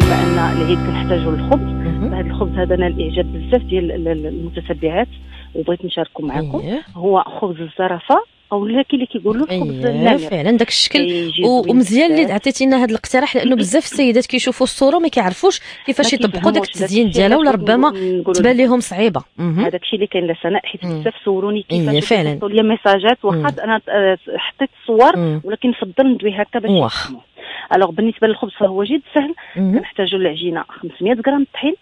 بما ان العيد كنحتاجوا الخبز هذا الخبز هذا نال الاعجاب بزاف ديال المتتبعات وبغيت نشاركه معكم أيه. هو خبز الزرافة أو لا كاين اللي كيقولوا الخبز أيه فعلا داك الشكل زوين ومزيان اللي. عطيتينا هذا الاقتراح لأنه بزاف السيدات كيشوفوا الصورة ما كيعرفوش كيفاش يطبقوا داك التزيين ديالها ولا ربما تبان لهم صعيبة. هذاك الشيء اللي كاين لسناء حيت. بزاف صوروني إيه، كيفاش فعلاً. وكيحطوا لي ميساجات واخا أنا آه، حطيت الصور مم. ولكن نفضل ندوي هكا باش واخ. الوغ بالنسبة للخبز فهو جد سهل. كنحتاجوا العجينة 500 غرام طحين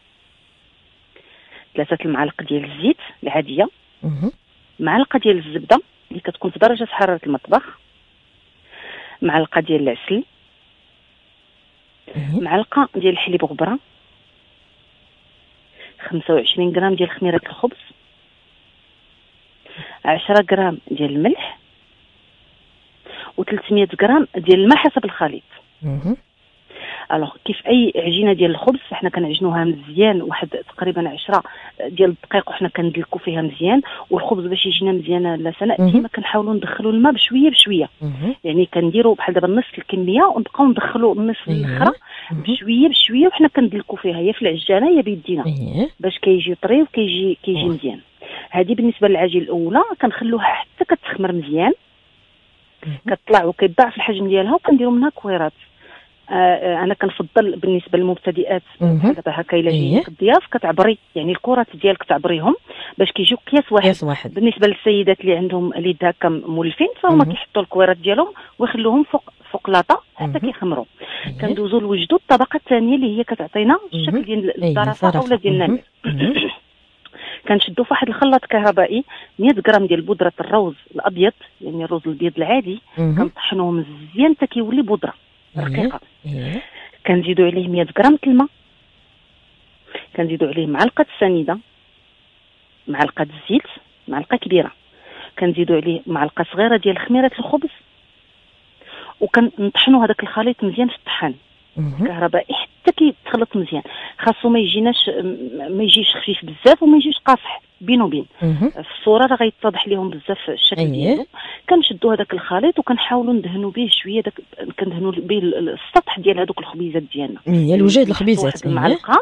ثلاثة المعالق ديال الزيت العادية. معلقة ديال الزبدة اللي كتكون في درجة حرارة المطبخ معلقة ديال العسل. معلقة ديال الحليب غبرة 25 غرام ديال خميرة الخبز 10 غرام ديال الملح و300 غرام ديال الماء حسب الخليط. alors كيف أي عجينة ديال الخبز فاحنا كنعجنوها مزيان واحد تقريبا 10 ديال الدقائق وحنا كندلكو فيها مزيان والخبز باش يجينا مزيان لالة سناء. ديما كنحاولوا ندخلوا الماء بشوية بشوية. يعني كنديروا بحال دابا نص الكمية ونبقاو ندخلوا النصف إيه. الاخرى. بشوية بشوية وحنا كندلكو فيها يا في العجانة يا بيدينا. باش كيجي طري وكيجي كيجي. مزيان هذه بالنسبة للعجين الأولى كنخلوها حتى كتخمر مزيان. كتطلع وكيضاعف الحجم ديالها وكنديروا منها كويرات أنا كنفضل بالنسبة للمبتدئات. دابا هكا إيه. جيتك الضياف كتعبري يعني الكرات ديالك تعبريهم باش كيجيو قياس واحد قياس واحد بالنسبة للسيدات اللي عندهم اليد هكا مولفين فهما. كيحطوا الكويرات ديالهم ويخلوهم فوق فوق لاطا. حتى كيخمروا إيه. كندوزو لوجدوا الطبقة الثانية اللي هي كتعطينا الشكل. ديال الزرافة الزرافة. اولا ديال. النمر. كنشدو في واحد الخلاط كهربائي 100 غرام ديال بودرة الروز الأبيض يعني الرز الأبيض العادي. كنطحنوه مزيان حتى كيولي بودرة رقيقة إيه. كنزيدو عليه 100 غرام الماء كنزيدو عليه معلقة السنيده معلقة الزيت معلقة كبيرة. كنزيدو عليه معلقة صغيرة ديال خميرة الخبز. وكنطحنوا هذاك الخليط مزيان في الطحان. كهربائي حتى كيتخلط مزيان. خاصو ما يجيناش ما يجيش خفيف بزاف وما يجيش قاصح بين. وبين. في الصورة راه غيتضح لهم بزاف الشكل أيه. ديالو. كنشدو هذاك الخليط وكنحاولوا ندهنوا به شوية داك كندهنوا به السطح ديال هذوك الخبيزات ديالنا إيه، الوجه الخبيزات. المعلقة.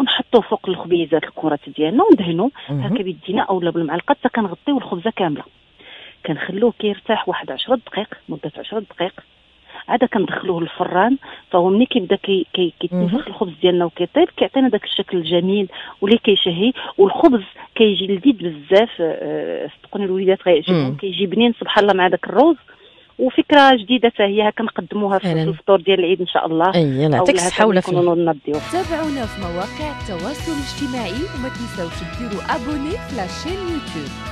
ونحطوا فوق الخبيزات الكرات ديالنا وندهنوا. هكا بيدينا اولا بالمعلقة حتى كنغطيو الخبزة كاملة كنخلوه كيرتاح واحد 10 دقائق مدة 10 دقائق عاد كندخلوه للفران فهو ملي كيبدا كي كي كيتنفخ. الخبز ديالنا وكيطيب كيعطينا داك الشكل الجميل واللي كيشهي. والخبز كيجي لذيذ بزاف آه، صدقوني الوليدات غيعجبهم. كيجي بنين سبحان الله مع داك الروز. وفكرة جديدة حتى هي هكا نقدموها في. الفطور ديال العيد إن شاء الله. أي الله يعطيكو الصحة ولا الضيوف تابعونا في مواقع التواصل الاجتماعي وما تنساوش ديروا abonner في la chaîne YouTube